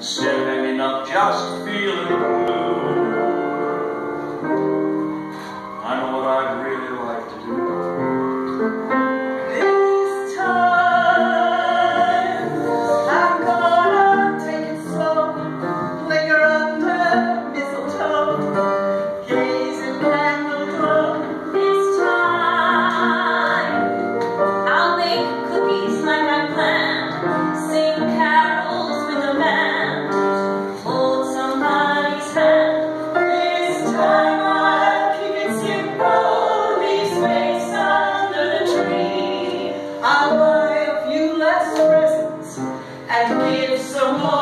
Staring up, just feeling I'll buy a few less presents and give some more.